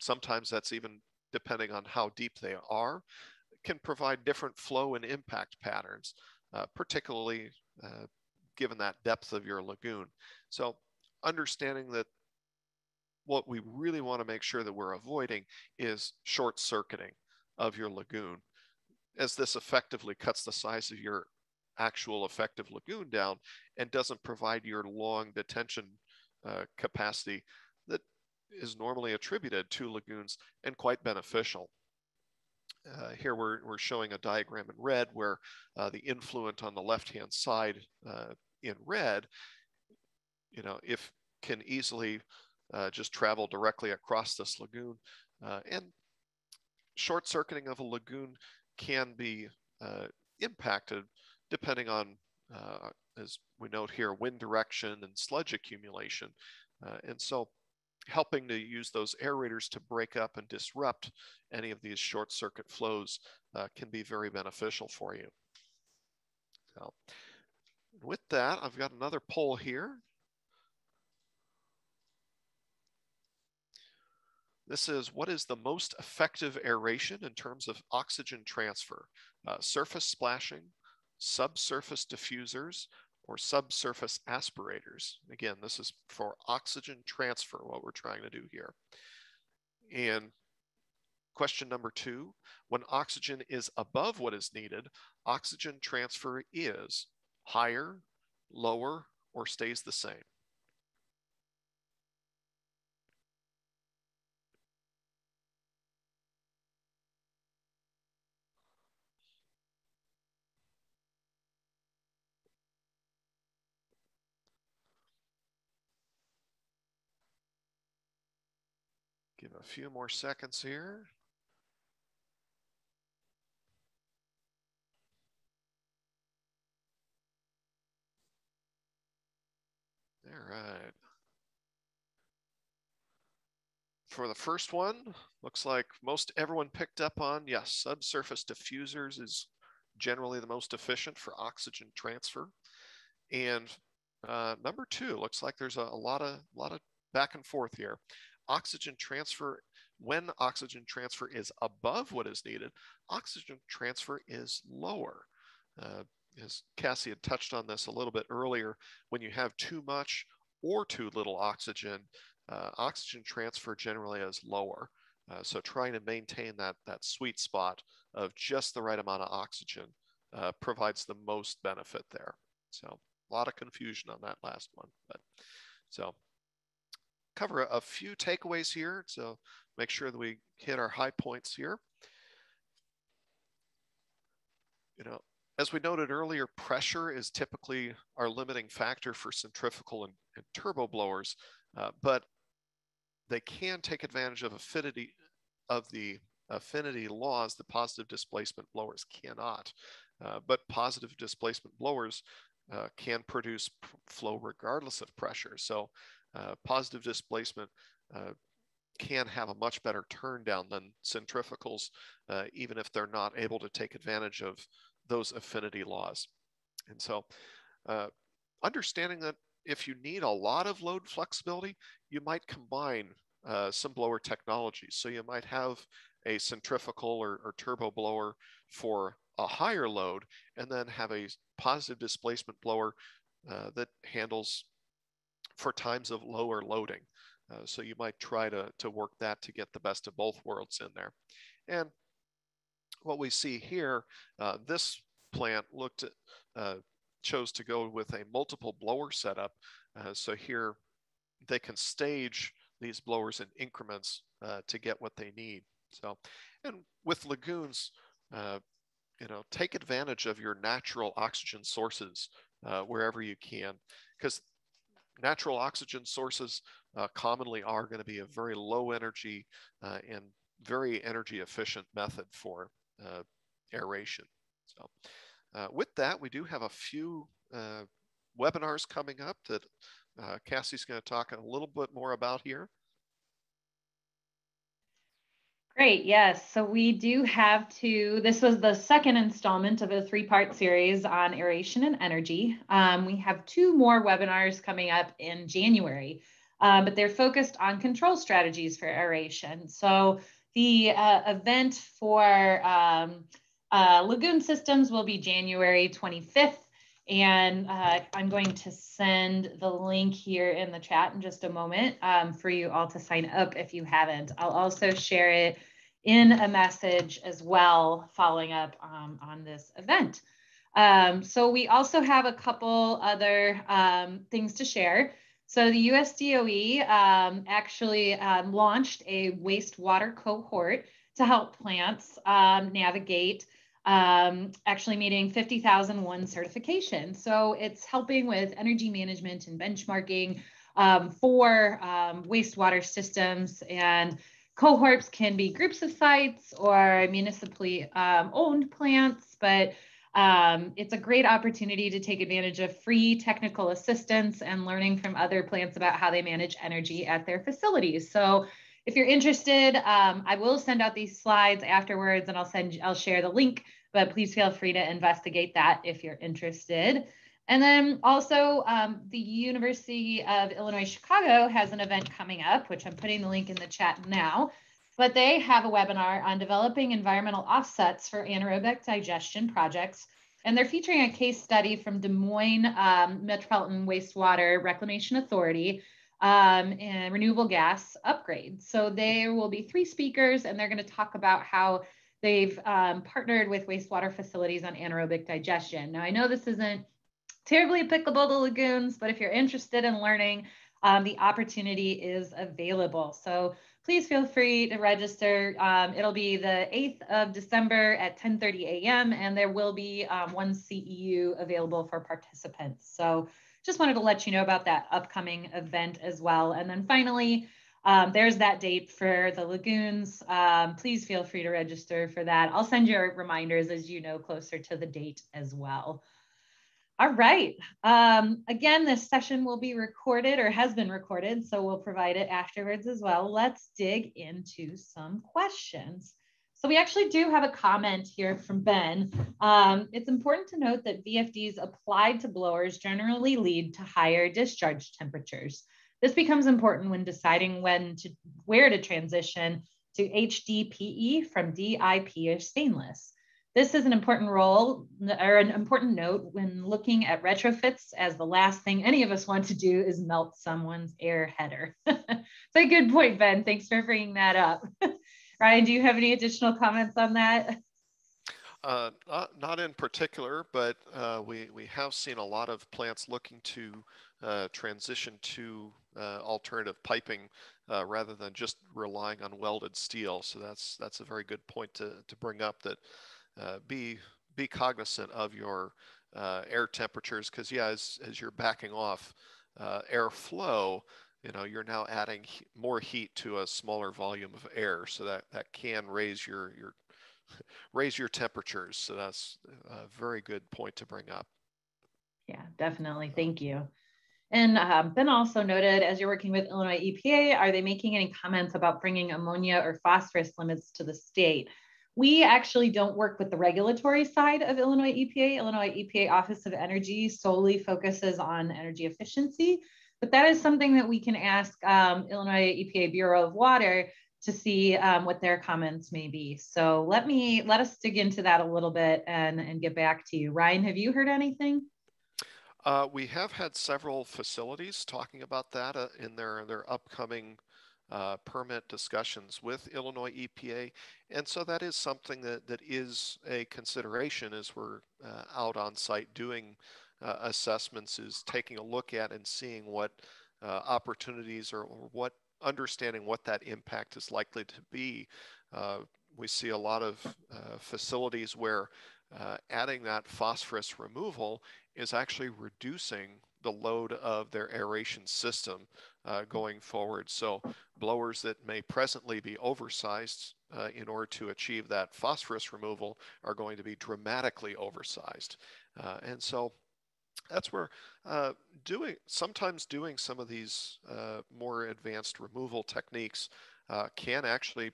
sometimes that's even depending on how deep they are, can provide different flow and impact patterns, uh, particularly uh, given that depth of your lagoon. So understanding that what we really want to make sure that we're avoiding is short circuiting of your lagoon, as this effectively cuts the size of your actual effective lagoon down and doesn't provide your long detention uh, capacity that is normally attributed to lagoons and quite beneficial. Uh, here we're, we're showing a diagram in red where uh, the influent on the left-hand side uh, in red, you know, if can easily uh, just travel directly across this lagoon. Uh, and short circuiting of a lagoon can be uh, impacted depending on, uh, as we note here, wind direction and sludge accumulation. Uh, and so helping to use those aerators to break up and disrupt any of these short circuit flows uh, can be very beneficial for you. So with that, I've got another poll here. This is what is the most effective aeration in terms of oxygen transfer? Uh, surface splashing, subsurface diffusers, or subsurface aspirators. Again, this is for oxygen transfer, what we're trying to do here. And question number two, when oxygen is above what is needed, oxygen transfer is higher, lower, or stays the same. Give a few more seconds here. All right. For the first one, looks like most everyone picked up on, yes, subsurface diffusers is generally the most efficient for oxygen transfer. And uh, number two, looks like there's a, a lot of lot of back and forth here oxygen transfer, when oxygen transfer is above what is needed, oxygen transfer is lower. Uh, as Cassie had touched on this a little bit earlier, when you have too much or too little oxygen, uh, oxygen transfer generally is lower. Uh, so trying to maintain that, that sweet spot of just the right amount of oxygen uh, provides the most benefit there. So a lot of confusion on that last one, but so cover a, few takeaways here. So make sure that we hit our high points here. You know, as we noted earlier, pressure is typically our limiting factor for centrifugal and, and turbo blowers, uh, but they can take advantage of affinity of the affinity laws that positive displacement blowers cannot. Uh, but positive displacement blowers uh, can produce flow regardless of pressure. So uh, positive displacement uh, can have a much better turn down than centrifugals, uh, even if they're not able to take advantage of those affinity laws. And so uh, understanding that if you need a lot of load flexibility, you might combine uh, some blower technologies. So you might have a centrifugal or, or turbo blower for a higher load and then have a positive displacement blower uh, that handles for times of lower loading. Uh, so you might try to, to work that to get the best of both worlds in there. And what we see here, uh, this plant looked at, uh, chose to go with a multiple blower setup. Uh, so here they can stage these blowers in increments uh, to get what they need. So, and with lagoons, uh, you know, take advantage of your natural oxygen sources wherever you can, because natural oxygen sources uh, commonly are going to be a very low energy uh, and very energy efficient method for uh, aeration. So uh, with that, we do have a few uh, webinars coming up that uh, Cassie's going to talk a little bit more about here. Great, yes. So we do have to, this was the second installment of a three-part series on aeration and energy. Um, we have two more webinars coming up in January, um, but they're focused on control strategies for aeration. So the uh, event for um, uh, lagoon systems will be January 25th. And uh, I'm going to send the link here in the chat in just a moment um, for you all to sign up if you haven't. I'll also share it in a message as well following up um, on this event. Um, so we also have a couple other um, things to share. So the USDOE um, actually um, launched a wastewater cohort to help plants um, navigate actually meeting 50,001 certification. So it's helping with energy management and benchmarking for wastewater systems and cohorts can be groups of sites or municipally um, owned plants, but um, it's a great opportunity to take advantage of free technical assistance and learning from other plants about how they manage energy at their facilities. So if you're interested, um, I will send out these slides afterwards and I'll send I'll share the link, but please feel free to investigate that if you're interested. And then also um, the University of Illinois Chicago has an event coming up, which I'm putting the link in the chat now. But they have a webinar on developing environmental offsets for anaerobic digestion projects. And they're featuring a case study from Des Moines um, Metropolitan Wastewater Reclamation Authority um, and renewable gas upgrades. So there will be three speakers, and they're going to talk about how they've um, partnered with wastewater facilities on anaerobic digestion. Now, I know this isn't terribly applicable to lagoons, but if you're interested in learning, um, the opportunity is available. So please feel free to register. Um, it'll be the 8th of December at 10:30 a.m. and there will be um, one CEU available for participants. So just wanted to let you know about that upcoming event as well. And then finally, um, there's that date for the lagoons. Um, please feel free to register for that. I'll send you reminders as you know closer to the date as well. All right. Um, again, this session will be recorded or has been recorded, so we'll provide it afterwards as well. Let's dig into some questions. So we actually do have a comment here from Ben. Um, it's important to note that VFDs applied to blowers generally lead to higher discharge temperatures. This becomes important when deciding when to where to transition to HDPE from DIP or stainless. This is an important role or an important note when looking at retrofits as the last thing any of us want to do is melt someone's air header. A good point, Ben. Thanks for bringing that up. Ryan, do you have any additional comments on that? Uh, not, not in particular, but uh, we, we have seen a lot of plants looking to uh, transition to uh, alternative piping uh, rather than just relying on welded steel. So that's that's a very good point to, to bring up that uh, be be cognizant of your uh, air temperatures because yeah, as, as you're backing off uh, airflow, you know you're now adding he more heat to a smaller volume of air, so that that can raise your your raise your temperatures. So that's a very good point to bring up. Yeah, definitely. Thank you. And um, Ben also noted, as you're working with Illinois EPA, are they making any comments about bringing ammonia or phosphorus limits to the state? We actually don't work with the regulatory side of Illinois EPA. Illinois EPA Office of Energy solely focuses on energy efficiency, but that is something that we can ask um, Illinois EPA Bureau of Water to see um, what their comments may be. So let me let us dig into that a little bit and, and get back to you. Ryan, have you heard anything? Uh, we have had several facilities talking about that uh, in their their upcoming uh, permit discussions with Illinois EPA. And so that is something that, that is a consideration as we're uh, out on site doing uh, assessments is taking a look at and seeing what uh, opportunities or, or, what understanding what that impact is likely to be. Uh, we see a lot of uh, facilities where adding that phosphorus removal is actually reducing the load of their aeration system uh, going forward. So blowers that may presently be oversized uh, in order to achieve that phosphorus removal are going to be dramatically oversized. Uh, and so that's where uh, doing sometimes doing some of these uh, more advanced removal techniques uh, can actually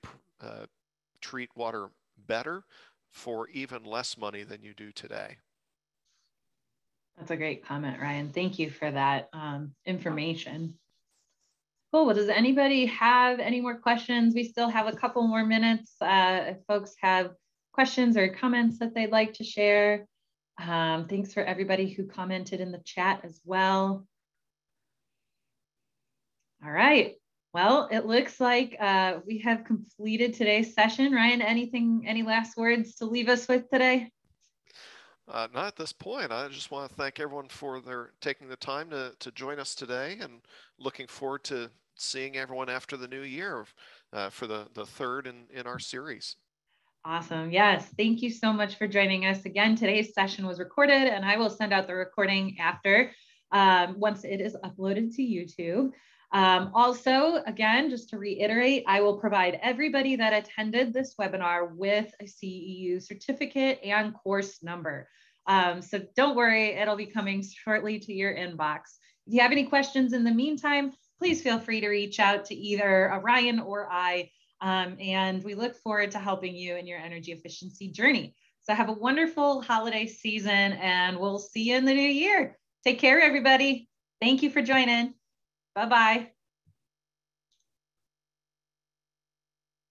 treat water better for even less money than you do today. That's a great comment, Ryan. Thank you for that um, information. Cool. Well, does anybody have any more questions? We still have a couple more minutes. Uh, if folks have questions or comments that they'd like to share. Um, thanks for everybody who commented in the chat as well. All right. Well, it looks like uh, we have completed today's session. Ryan, anything, any last words to leave us with today? Uh, not at this point. I just want to thank everyone for their taking the time to, to join us today and looking forward to seeing everyone after the new year uh, for the, the third in, in our series. Awesome. Yes. Thank you so much for joining us. Again, today's session was recorded and I will send out the recording after um, once it is uploaded to YouTube. Um, also, again, just to reiterate, I will provide everybody that attended this webinar with a CEU certificate and course number. Um, so don't worry, it'll be coming shortly to your inbox. If you have any questions in the meantime, please feel free to reach out to either Ryan or I. Um, and we look forward to helping you in your energy efficiency journey. So have a wonderful holiday season and we'll see you in the new year. Take care, everybody. Thank you for joining. Bye bye.